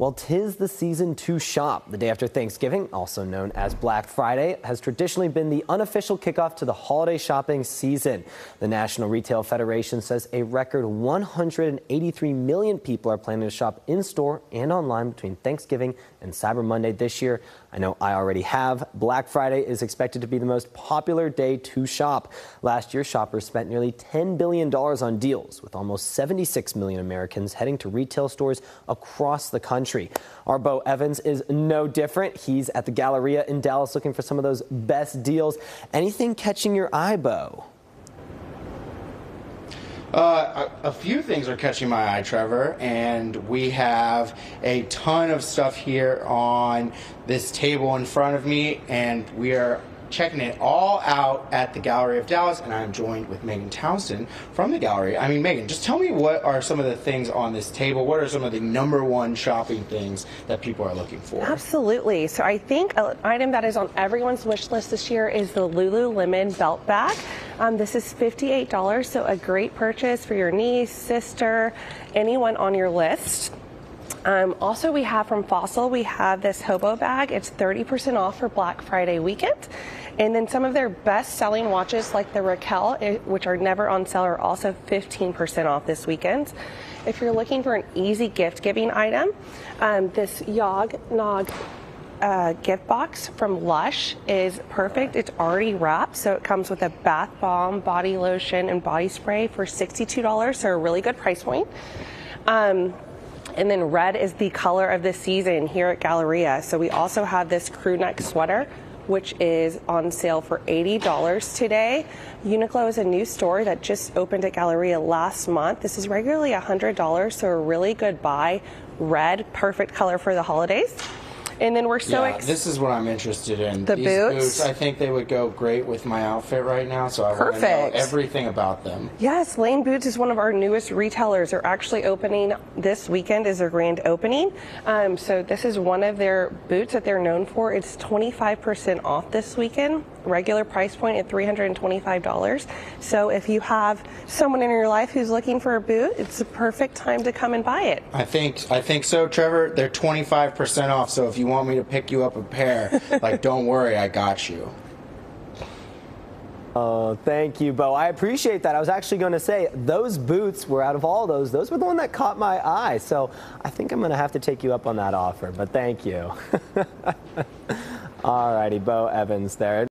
Well, tis the season to shop. The day after Thanksgiving, also known as Black Friday, has traditionally been the unofficial kickoff to the holiday shopping season. The National Retail Federation says a record 183 million people are planning to shop in store and online between Thanksgiving and Cyber Monday this year. I know I already have. Black Friday is expected to be the most popular day to shop. Last year, shoppers spent nearly $10 billion on deals, with almost 76 million Americans heading to retail stores across the country country. Our Bo Evans is no different. He's at the Galleria in Dallas looking for some of those best deals. Anything catching your eye, Bo? Uh, a, a, few things are catching my eye, Trevor, and we have a ton of stuff here on this table in front of me, and we are checking it all out at the Galleria Dallas, and I'm joined with Megan Townsend from the Galleria. I mean, Megan, just tell me what are some of the things on this table? What are some of the number one shopping things that people are looking for? Absolutely. So I think an item that is on everyone's wish list this year is the Lululemon belt bag. Um, this is $58, so a great purchase for your niece, sister, anyone on your list. Um, also, we have from Fossil, we have this hobo bag. It's 30% off for Black Friday weekend. And then some of their best selling watches, like the Raquel, eh, which are never on sale, are also 15% off this weekend. If you're looking for an easy gift giving item, um, this Yog Nog uh, gift box from Lush is perfect. It's already wrapped, so it comes with a bath bomb, body lotion, and body spray for $62, so a really good price point. Um, and then red is the color of the season here at Galleria. So we also have this crew neck sweater which is on sale for $80 today. Uniqlo is a new store that just opened at Galleria last month. This is regularly $100, so a really good buy. Red, perfect color for the holidays. And then we're so yeah, this is what I'm interested in. The These boots? boots? I think they would go great with my outfit right now, so I want to know everything about them. Yes, Lane Boots is one of our newest retailers. They're actually opening this weekend is their grand opening. Um, so this is one of their boots that they're known for. It's 25% off this weekend. Regular price point at $325. So if you have someone in your life who's looking for a boot, it's the perfect time to come and buy it. I think I think so, Trevor. They're 25% off. So if you want me to pick you up a pair, like, don't worry, I got you. Oh, thank you, Bo. I appreciate that. I was actually going to say those boots were out of all those, those were the one that caught my eye. So I think I'm going to have to take you up on that offer, but thank you. all righty, Bo Evans there.